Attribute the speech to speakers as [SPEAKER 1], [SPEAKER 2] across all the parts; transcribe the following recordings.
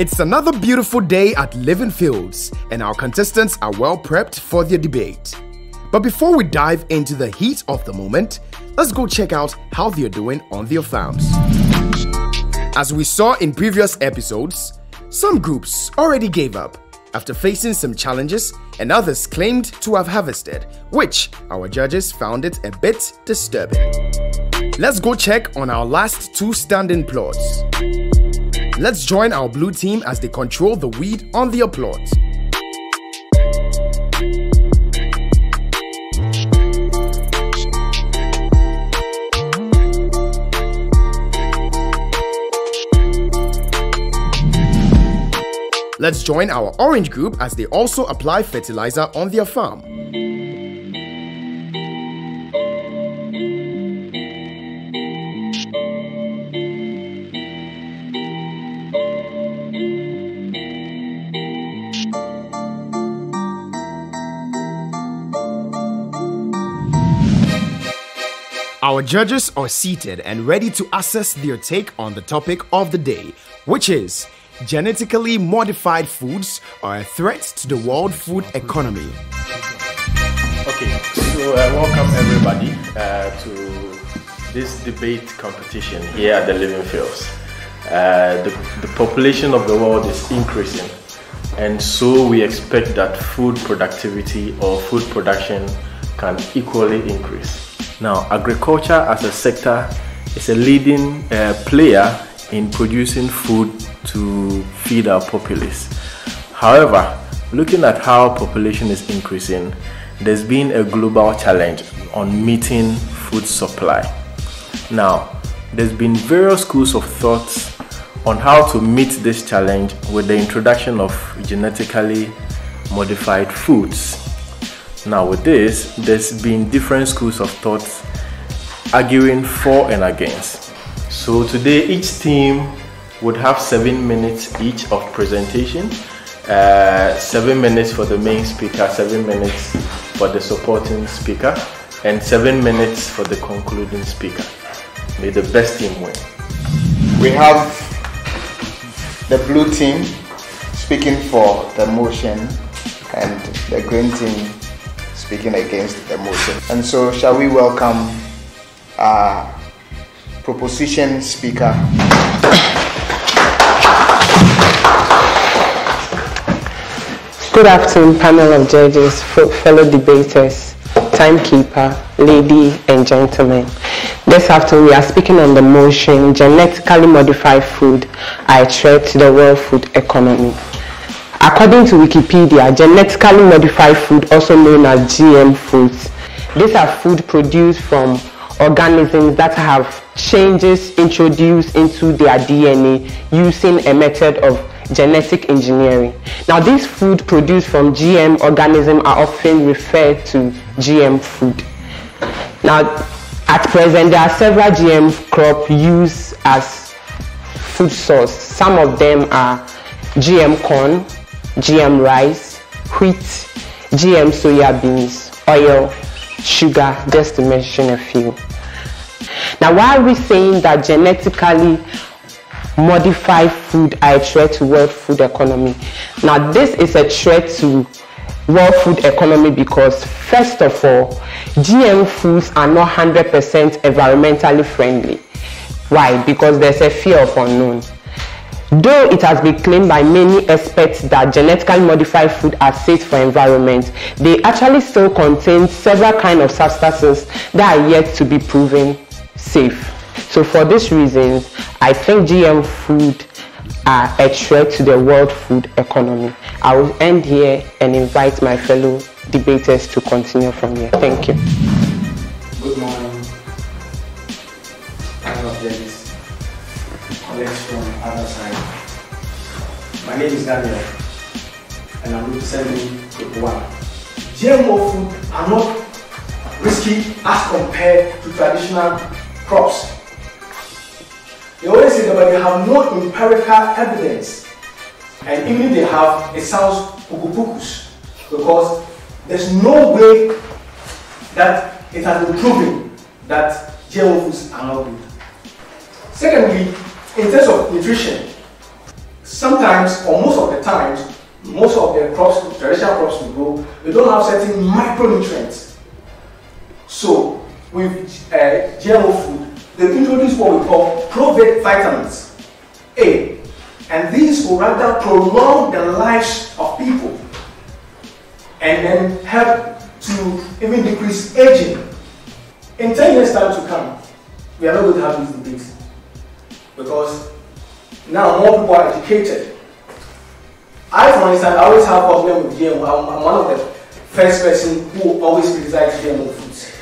[SPEAKER 1] It's another beautiful day at Living Fields, and our contestants are well prepped for their debate. But before we dive into the heat of the moment, let's go check out how they're doing on their farms. As we saw in previous episodes, some groups already gave up after facing some challenges, and others claimed to have harvested, which our judges found it a bit disturbing. Let's go check on our last two standing plots. Let's join our blue team as they control the weed on the plot. Let's join our orange group as they also apply fertilizer on their farm. Our judges are seated and ready to assess their take on the topic of the day, which is genetically modified foods are a threat to the world food economy.
[SPEAKER 2] Okay, so uh, welcome everybody uh, to this debate competition here at the Living Fields. Uh, the, the population of the world is increasing, and so we expect that food productivity or food production can equally increase. Now, agriculture as a sector is a leading uh, player in producing food to feed our populace. However, looking at how population is increasing, there's been a global challenge on meeting food supply. Now, there's been various schools of thoughts on how to meet this challenge with the introduction of genetically modified foods. Now, with this, there's been different schools of thought arguing for and against. So, today, each team would have seven minutes each of presentation. Uh, seven minutes for the main speaker, seven minutes for the supporting speaker, and seven minutes for the concluding speaker. May the best team win.
[SPEAKER 3] We have the blue team speaking for the motion and the green team speaking against the motion. And so, shall we welcome our proposition speaker?
[SPEAKER 4] Good afternoon, panel of judges, fellow debaters, timekeeper, lady and gentlemen. This afternoon we are speaking on the motion genetically modified food a threat to the world food economy. According to Wikipedia, genetically modified food, also known as GM foods, these are food produced from organisms that have changes introduced into their DNA using a method of genetic engineering. Now, these food produced from GM organisms are often referred to GM food. Now, at present, there are several GM crops used as food source. Some of them are GM corn, GM rice, wheat, GM soya beans, oil, sugar, just to mention a few. Now, why are we saying that genetically modified food are a threat to world food economy. Now this is a threat to world food economy because first of all, GM foods are not 100% environmentally friendly. Why? Because there's a fear of unknown. Though it has been claimed by many experts that genetically modified food are safe for environment, they actually still contain several kind of substances that are yet to be proven safe. So for these reasons, I think GM food are a threat to the world food economy. I will end here and invite my fellow debaters to continue from here. Thank you.
[SPEAKER 5] Good morning. My name is Daniel, and I'm representing 1. GMO food are not risky as compared to traditional crops. They always say that but they have no empirical evidence. And even if they have, it sounds pukupukus because there's no way that it has been proven that GMO foods are not good. Secondly, in terms of nutrition, sometimes, or most of the times, most of the crops, traditional crops we grow, they don't have certain micronutrients. So, with uh, GMO food, they introduce what we call provate vitamins A, and these will rather prolong the lives of people and then help to even decrease aging. In 10 years' time to come, we are not going to have these debates because now more people are educated. I, for instance, I always have problem with GMO. I'm, I'm one of the first person who always criticize GMO foods.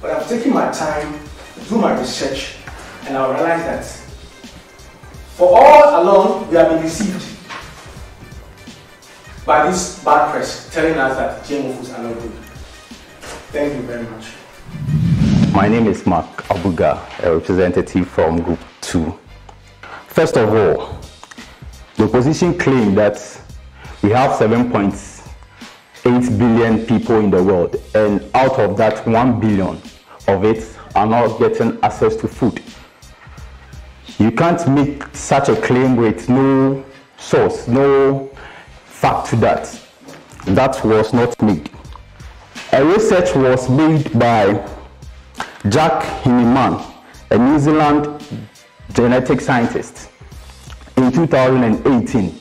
[SPEAKER 5] But I'm taking my time to do my research and I realize that for all along we have been deceived by this bad press telling us that GMO foods are not good. Thank you very much.
[SPEAKER 6] My name is Mark Abuga, a representative from Group 2. First of all, the opposition claimed that we have 7.8 billion people in the world, and out of that, 1 billion of it are not getting access to food. You can't make such a claim with no source, no fact to that. That was not made. A research was made by Jack Heinemann, a New Zealand genetic scientist, in 2018.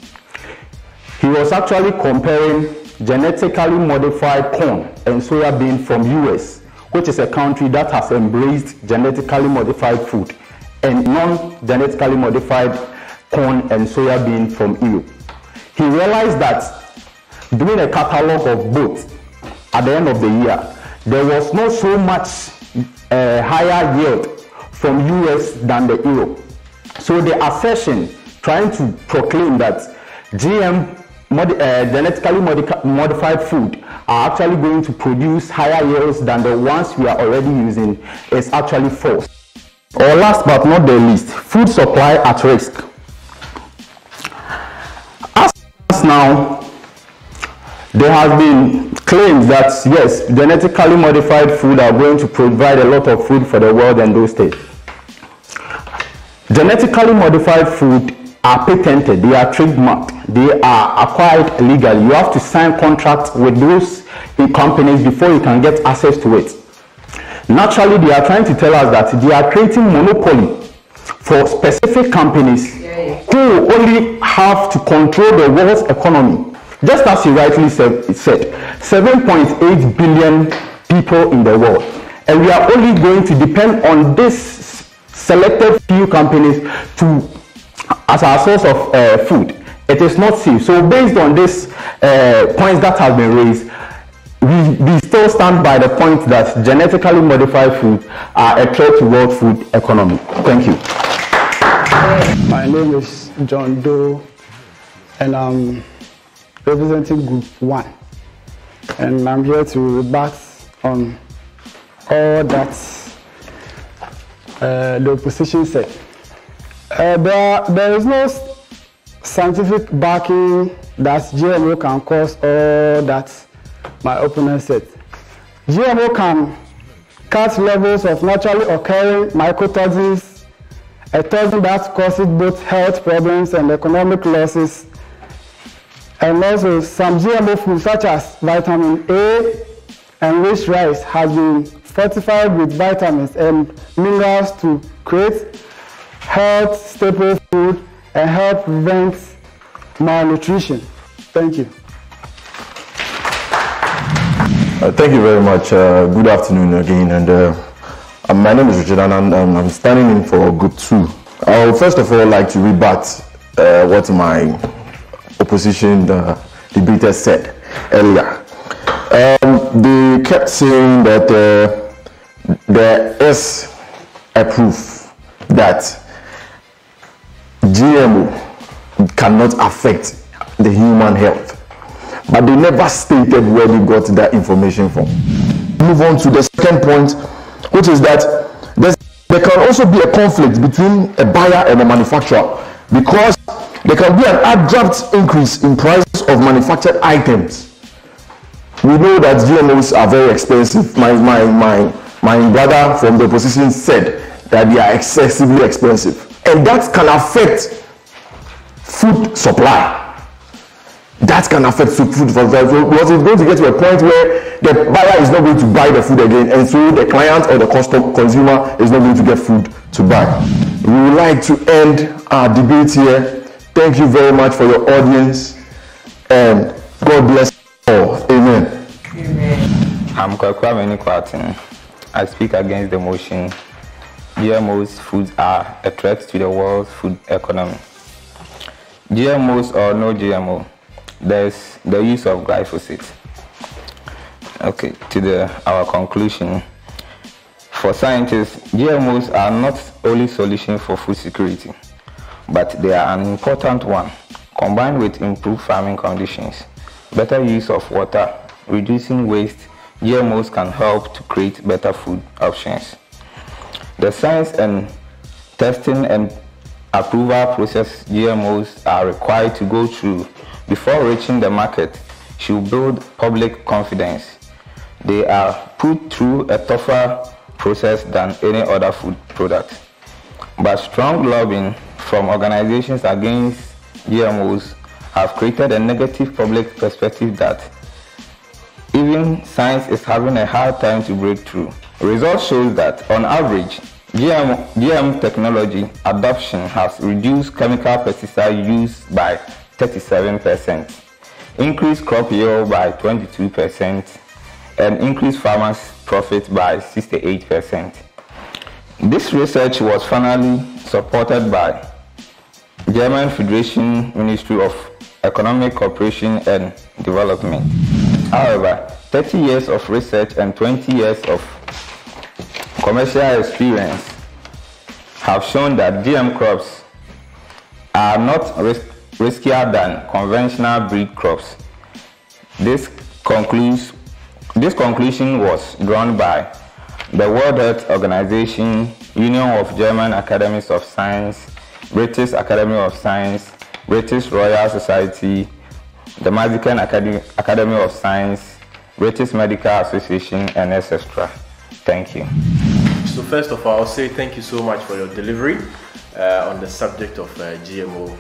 [SPEAKER 6] He was actually comparing genetically modified corn and soybean from US, which is a country that has embraced genetically modified food, and non-genetically modified corn and soybean from EU. He realized that doing a catalog of both at the end of the year, there was not so much uh, higher yield from US than the euro. So the assertion trying to proclaim that GM mod, uh, genetically modi- modified food are actually going to produce higher yields than the ones we are already using is actually false. Or last but not the least, food supply at risk. As now, there has been claims that yes, genetically modified food are going to provide a lot of food for the world and those states. Genetically modified food are patented, they are trademarked, they are acquired legally. You have to sign contracts with those companies before you can get access to it. Naturally, they are trying to tell us that they are creating monopoly for specific companies who only have to control the world's economy just as you rightly said, 7.8 billion people in the world. And we are only going to depend on this selected few companies to as our source of uh, food. It is not safe. So based on this uh, points that have been raised, we, we still stand by the point that genetically modified food are a threat to world food economy. Thank you.
[SPEAKER 7] My name is John Doe, and I'm representing Group 1. And I'm here to rebut on all that uh, the opposition said. Uh, there, there is no scientific backing that GMO can cause all that my opponent said. GMO can cut levels of naturally occurring mycotoxins, a toxin that causes both health problems and economic losses and also some GMO foods such as vitamin A enriched rice has been fortified with vitamins and minerals to create health staple food and help prevent malnutrition. Thank you.
[SPEAKER 8] Uh, thank you very much. Uh, good afternoon again. And uh, my name is Richard, and I'm, I'm, standing in for Group Two. I would first of all like to rebut uh, what my opposition the debaters said earlier. Um, they kept saying that uh, there is a proof that GMO cannot affect the human health. But they never stated where they got that information from. Move on to the second point, which is that there can also be a conflict between a buyer and a manufacturer because there can be an abrupt increase in price of manufactured items. We know that GMOs are very expensive. My, my, my, my brother from the opposition said that they are excessively expensive. And that can affect food supply. That can affect food supply because it's going to get to a point where the buyer is not going to buy the food again, and so the client or the customer, consumer is not going to get food to buy. We would like to end our debate here. Thank you very much for your audience, and God bless all. Amen.
[SPEAKER 9] Amen. I'm. I speak against the motion GMOs foods are a threat to the world's food economy. GMOs or no GMO, there's the use of glyphosate. Okay, to the our conclusion. For scientists, GMOs are not only solution for food security, but they are an important one. Combined with improved farming conditions, better use of water, reducing waste, GMOs can help to create better food options. The science and testing and approval process GMOs are required to go through before reaching the market should build public confidence. They are put through a tougher process than any other food product. But strong lobbying from organizations against GMOs have created a negative public perspective that even science is having a hard time to break through. Results show that on average, GM, GM technology adoption has reduced chemical pesticide use by 37%, increased crop yield by 22%, and increased farmers' profit by 68%. This research was finally supported by German Federation Ministry of Economic Cooperation and Development. However, 30 years of research and 20 years of commercial experience have shown that GM crops are not ris riskier than conventional breed crops. This, concludes, this conclusion was drawn by the World Health Organization, Union of German Academies of Science, British Academy of Science, British Royal Society, the Mexican Academy, Academy of Science, British Medical Association, and etc. Thank you.
[SPEAKER 2] So first of all, I'll say thank you so much for your delivery uh, on the subject of uh, GMO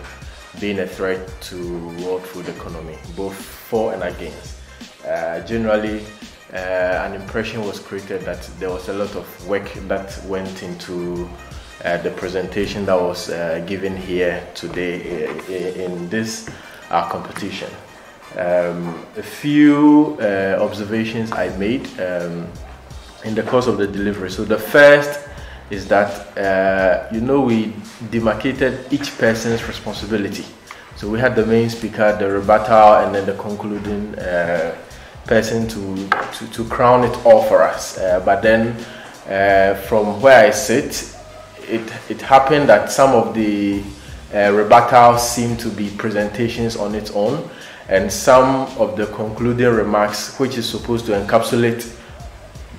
[SPEAKER 2] being a threat to world food economy, both for and against. Uh, generally, uh, an impression was created that there was a lot of work that went into uh, the presentation that was uh, given here today in this competition. Um, a few observations I made. Um, in the course of the delivery. So the first is that uh, you know we demarcated each person's responsibility. So we had the main speaker, the rebuttal, and then the concluding uh, person to, to, to crown it all for us. Uh, but then uh, from where I sit, it, it happened that some of the uh, rebuttals seem to be presentations on its own, and some of the concluding remarks, which is supposed to encapsulate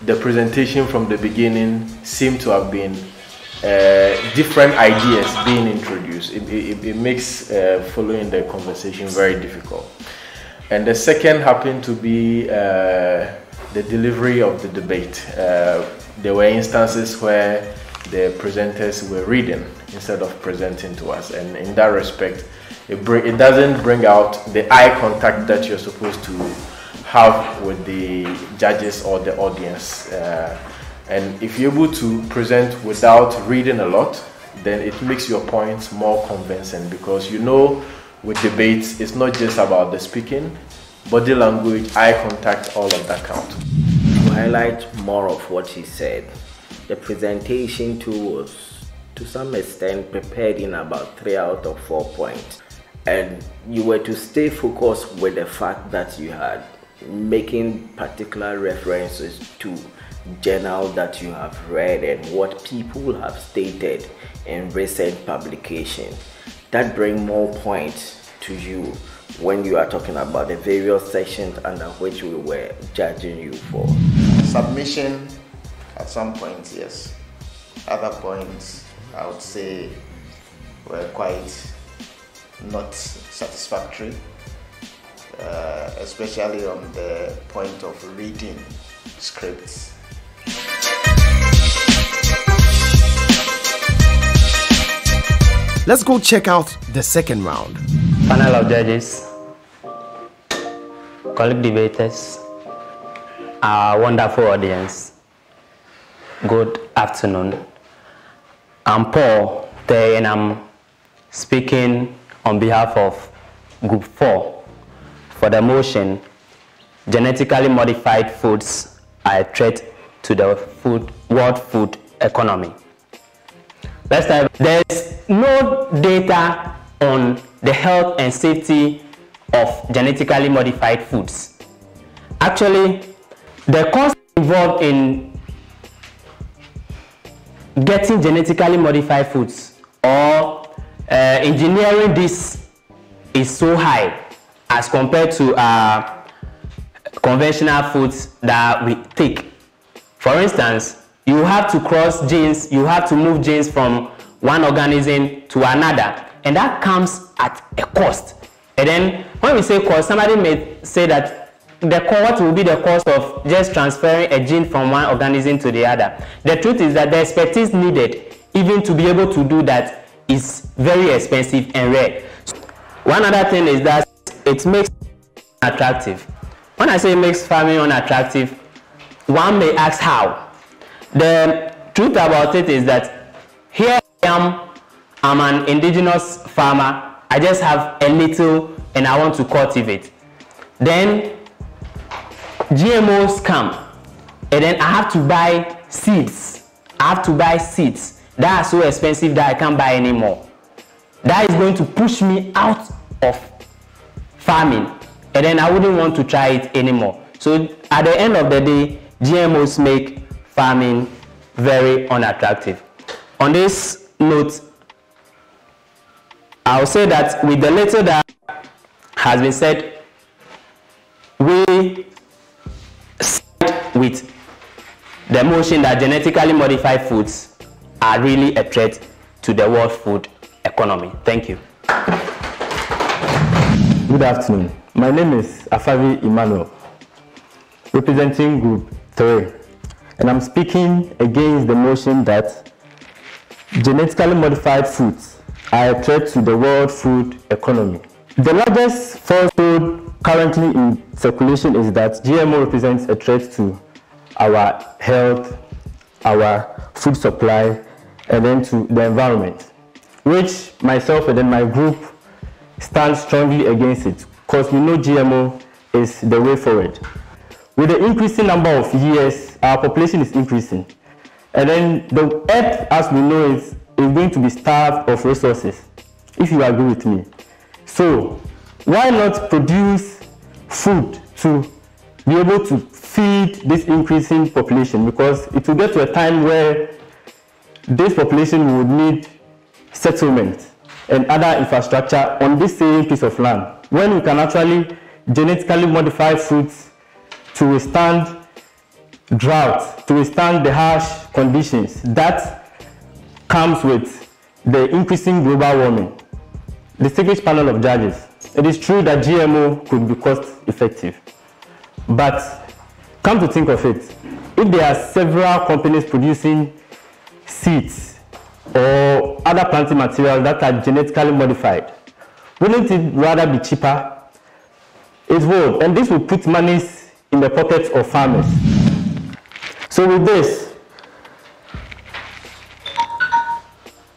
[SPEAKER 2] the presentation from the beginning seemed to have been uh, different ideas being introduced. It, it, it makes uh, following the conversation very difficult. And the second happened to be uh, the delivery of the debate. Uh, there were instances where the presenters were reading instead of presenting to us, and in that respect, it, bring, it doesn't bring out the eye contact that you're supposed to have with the judges or the audience. Uh, and if you're able to present without reading a lot, then it makes your points more convincing because you know with debates it's not just about the speaking, body language, eye contact, all of that count.
[SPEAKER 10] To highlight more of what he said, the presentation too was to some extent prepared in about three out of four points. And you were to stay focused with the fact that you had making particular references to journal that you have read and what people have stated in recent publication that bring more points to you when you are talking about the various sections under which we were judging you for
[SPEAKER 3] submission at some points yes other points i would say were quite not satisfactory uh, especially on the point of reading scripts.
[SPEAKER 1] Let's go check out the second round.
[SPEAKER 11] Panel of judges, colleague debaters, our wonderful audience, good afternoon. I'm Paul Tay and I'm speaking on behalf of Group 4 for the motion genetically modified foods are a threat to the food, world food economy. Let's start. There's no data on the health and safety of genetically modified foods. Actually, the cost involved in getting genetically modified foods or uh, engineering this is so high as compared to uh, conventional foods that we take. For instance, you have to cross genes, you have to move genes from one organism to another, and that comes at a cost. And then when we say cost, somebody may say that the what will be the cost of just transferring a gene from one organism to the other. The truth is that the expertise needed even to be able to do that is very expensive and rare. One other thing is that it makes attractive. When I say it makes farming unattractive, one may ask how. The truth about it is that here I am, I'm an indigenous farmer. I just have a little and I want to cultivate. Then GMOs come and then I have to buy seeds. I have to buy seeds that are so expensive that I can't buy anymore. That is going to push me out of farming and then I wouldn't want to try it anymore. So at the end of the day, GMOs make farming very unattractive. On this note, I'll say that with the little that has been said, we side with the motion that genetically modified foods are really a threat to the world food economy. Thank you.
[SPEAKER 6] Good afternoon. My name is Afavi Emmanuel, representing Group 3 and I'm speaking against the motion that genetically modified foods are a threat to the world food economy. The largest falsehood currently in circulation is that GMO represents a threat to our health, our food supply, and then to the environment, which myself and then my group stand strongly against it because we know GMO is the way forward. With the increasing number of years, our population is increasing. And then the earth, as we know, is, is going to be starved of resources, if you agree with me. So, why not produce food to be able to feed this increasing population? Because it will get to a time where this population would need settlement and other infrastructure on this same piece of land. When we can actually genetically modify foods to withstand drought, to withstand the harsh conditions that comes with the increasing global warming. Distinguished panel of judges, it is true that GMO could be cost effective, but come to think of it, if there are several companies producing seeds or other planting material that are genetically modified, wouldn't it rather be cheaper? It would, and this will put monies in the pockets of farmers. So with this,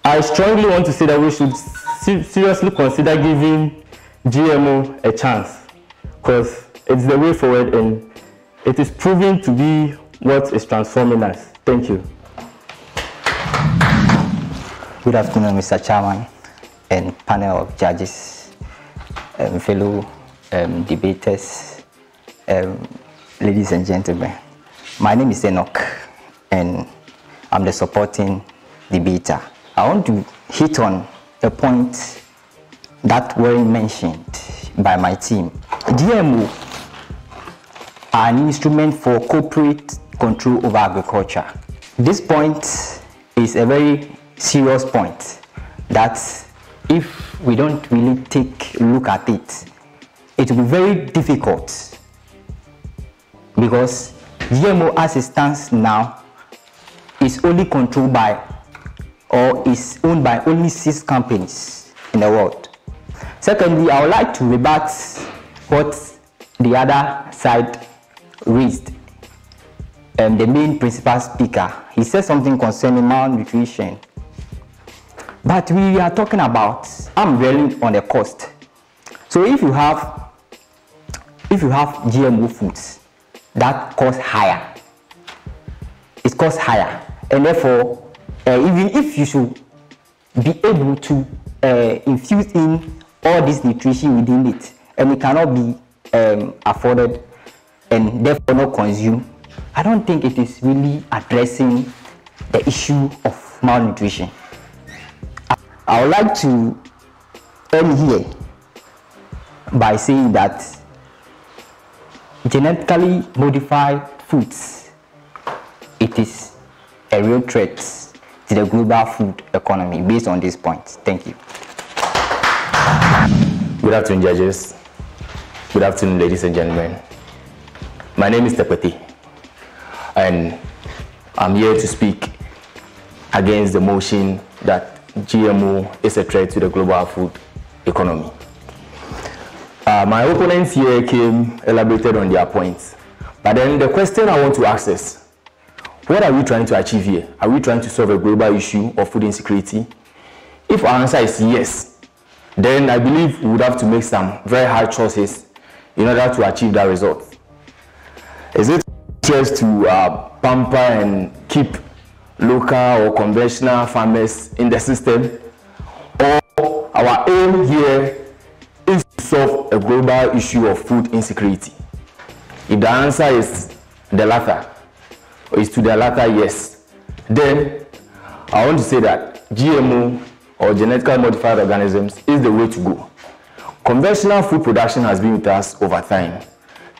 [SPEAKER 6] I strongly want to say that we should seriously consider giving GMO a chance because it's the way forward and it is proving to be what is transforming us. Thank you.
[SPEAKER 12] Good afternoon, Mr. Chairman and panel of judges, um, fellow um, debaters, um, ladies and gentlemen. My name is Enoch, and I'm the supporting debater. I want to hit on a point that were mentioned by my team. GMO are an instrument for corporate control over agriculture. This point is a very serious point that if we don't really take a look at it, it will be very difficult because GMO as it stands now is only controlled by or is owned by only six companies in the world. Secondly, I would like to rebut what the other side raised. Um, the main principal speaker, he said something concerning malnutrition. But we are talking about, I'm dwelling on the cost. So if you have, if you have GMO foods that cost higher, it costs higher, and therefore, uh, even if you should be able to uh, infuse in all this nutrition within it, and it cannot be um, afforded and therefore not consumed, I don't think it is really addressing the issue of malnutrition. I would like to end here by saying that genetically modified foods, it is a real threat to the global food economy based on this point. Thank you.
[SPEAKER 8] Good afternoon, judges. Good afternoon, ladies and gentlemen. My name is Tepeti, and I'm here to speak against the motion that GMO is a threat to the global food economy. Uh, my opponents here came elaborated on their points, but then the question I want to ask is, what are we trying to achieve here? Are we trying to solve a global issue of food insecurity? If our answer is yes, then I believe we would have to make some very hard choices in order to achieve that result. Is it just to uh, pamper and keep local or conventional farmers in the system? Or our aim here solve a global issue of food insecurity? If the answer is the latter, or is to the latter yes, then I want to say that GMO or genetically modified organisms is the way to go. Conventional food production has been with us over time,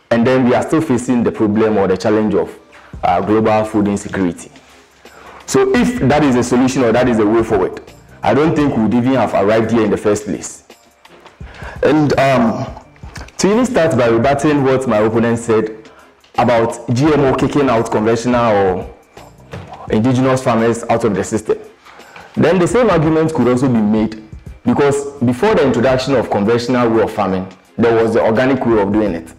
[SPEAKER 8] and then we are still facing the problem or the challenge of uh, global food insecurity. So if that is the solution or that is the way forward, I don't think we would even have arrived here in the first place. And um, to even start by rebutting what my opponent said about GMO kicking out conventional or indigenous farmers out of the system, then the same argument could also be made because before the introduction of conventional way of farming, there was the organic way of doing it.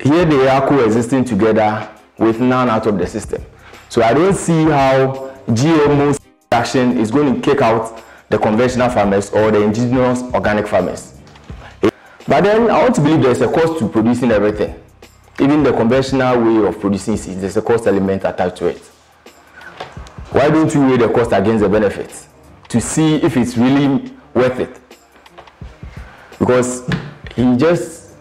[SPEAKER 8] Here they are coexisting together with none out of the system. So I don't see how GMO action is going to kick out the conventional farmers or the indigenous organic farmers. But then I want to believe there's a cost to producing everything. Even the conventional way of producing seeds, there's a cost element attached to it. Why don't you weigh the cost against the benefits to see if it's really worth it? Because he just,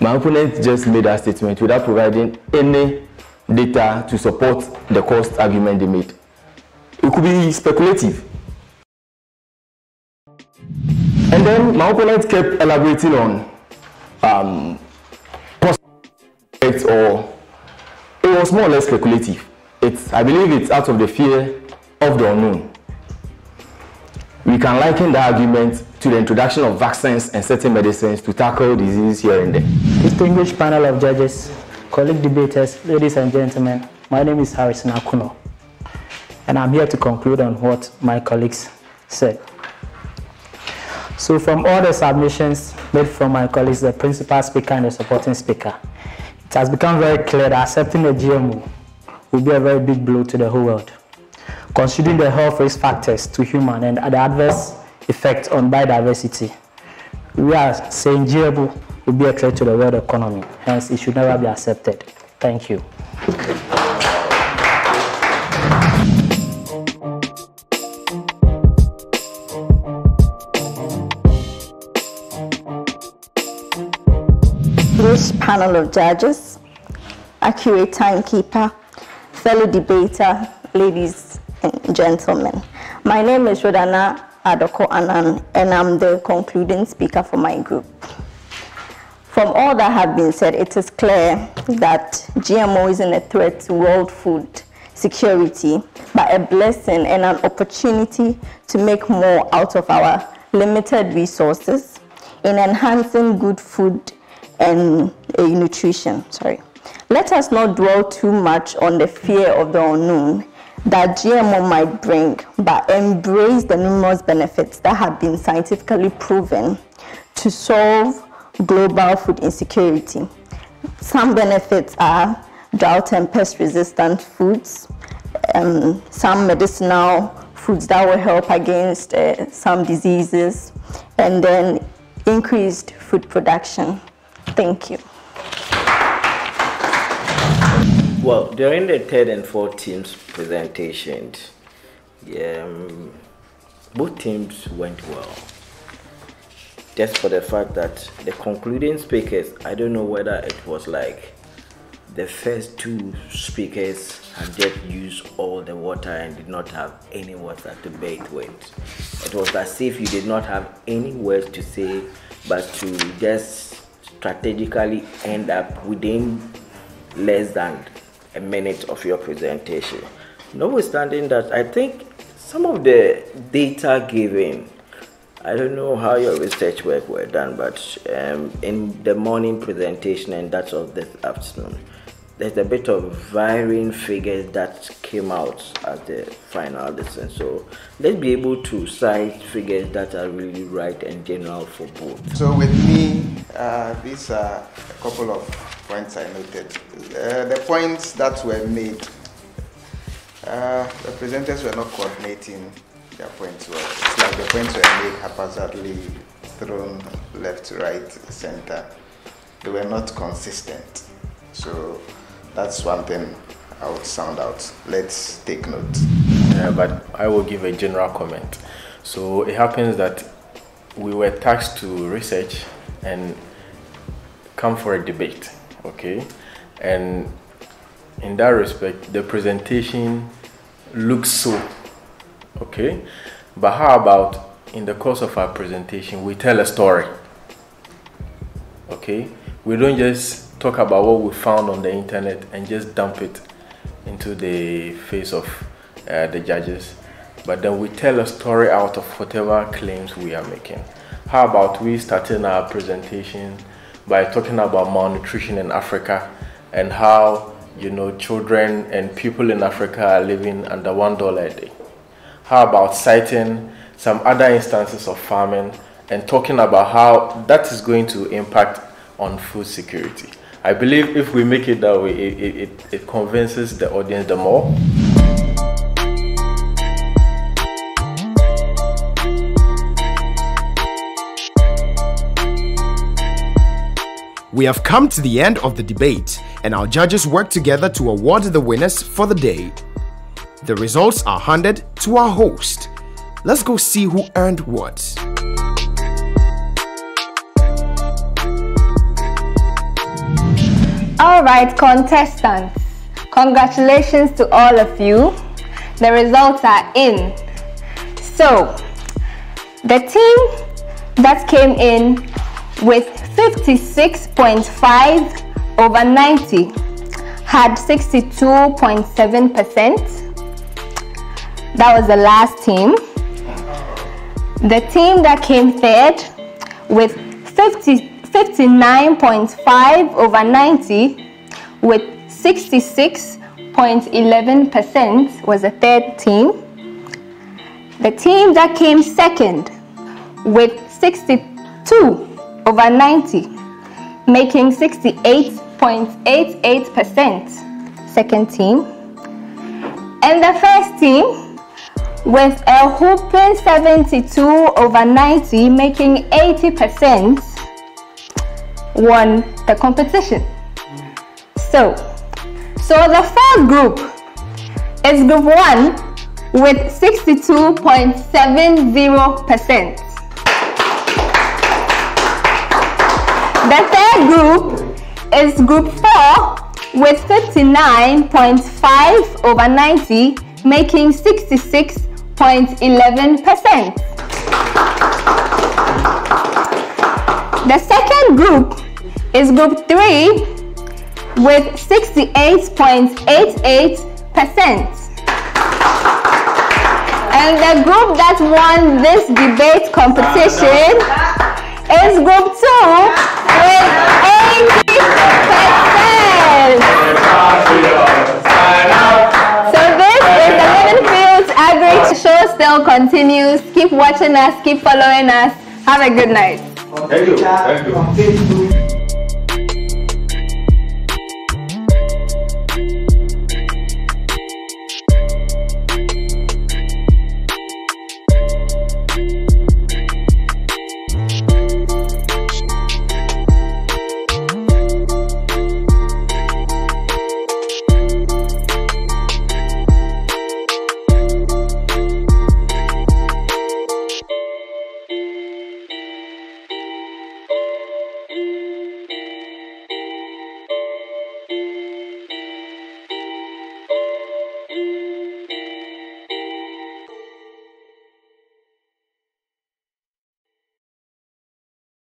[SPEAKER 8] my opponent just made that statement without providing any data to support the cost argument they made. It could be speculative. And then my opponent kept elaborating on um, or it was more or less speculative. It's, I believe it's out of the fear of the unknown. We can liken the argument to the introduction of vaccines and certain medicines to tackle diseases here and there.
[SPEAKER 13] Distinguished panel of judges, colleague debaters, ladies and gentlemen, my name is Harrison Akuno, and I'm here to conclude on what my colleagues said. So from all the submissions made from my colleagues, the principal speaker and the supporting speaker, it has become very clear that accepting the GMO will be a very big blow to the whole world. Considering the health risk factors to human and the adverse effect on biodiversity, we are saying GMO will be a threat to the world economy. Hence, it should never be accepted. Thank you.
[SPEAKER 14] Panel of judges, accurate timekeeper, fellow debater, ladies and gentlemen. My name is Rodana Adoko Anan, and I'm the concluding speaker for my group. From all that have been said, it is clear that GMO isn't a threat to world food security, but a blessing and an opportunity to make more out of our limited resources in enhancing good food and uh, nutrition. Sorry. Let us not dwell too much on the fear of the unknown
[SPEAKER 15] that GMO might bring, but embrace the numerous benefits that have been scientifically proven to solve global food insecurity. Some benefits are drought and pest resistant foods, um, some medicinal foods that will help against uh, some diseases, and then increased food production. Thank you.
[SPEAKER 10] Well, during the third and fourth teams' presentations, um, both teams went well. Just for the fact that the concluding speakers, I don't know whether it was like the first two speakers had just used all the water and did not have any water to bathe with. It was as if you did not have any words to say, but to just strategically end up within less than a minute of your presentation. Notwithstanding that, I think some of the data given, I don't know how your research work were done, but um, in the morning presentation and that of this afternoon, there's a bit of varying figures that came out at the final lesson. So let's be able to cite figures that are really right and general for both.
[SPEAKER 3] So with me, uh, these are a couple of points I noted. Uh, the points that were made, uh, the presenters were not coordinating their points well. It's like the points were made haphazardly, thrown left, right, center. They were not consistent. So that's one thing I would sound out. Let's take note.
[SPEAKER 2] Yeah, but I will give a general comment. So it happens that we were tasked to research and come for a debate, okay? And in that respect, the presentation looks so, okay? But how about in the course of our presentation, we tell a story, okay? We don't just talk about what we found on the internet and just dump it into the face of uh, the judges. But then we tell a story out of whatever claims we are making. How about we starting our presentation by talking about malnutrition in Africa and how you know children and people in Africa are living under one dollar a day. How about citing some other instances of farming and talking about how that is going to impact on food security. I believe if we make it that way, it, it, it convinces the audience the more.
[SPEAKER 1] We have come to the end of the debate, and our judges work together to award the winners for the day. The results are handed to our host. Let's go see who earned what.
[SPEAKER 15] All right, contestants, congratulations to all of you. The results are in. So, the team that came in with 56.5 over 90 had 62.7%. That was the last team. The team that came third with 50 59.5 over 90 with 66.11% was the third team. The team that came second with 62 over 90, making 68.88% second team. And the first team with a whooping 72 over 90, making 80% won the competition. So, so the fourth group is group one with 62.70%. The third group is group four with 59.5 over 90, making 66.11%. The second group is group 3 with 68.88%. And the group that won this debate competition ah, is group 2 with 80%. So this is the Living Fields Agri Show still continues. Keep watching us, keep following us. Have a good night.
[SPEAKER 8] Thank you. Thank you.